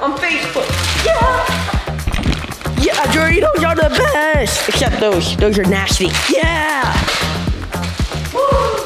on Facebook. Yeah! Yeah, Doritos are the best! Except those. Those are nasty. Yeah! Woo.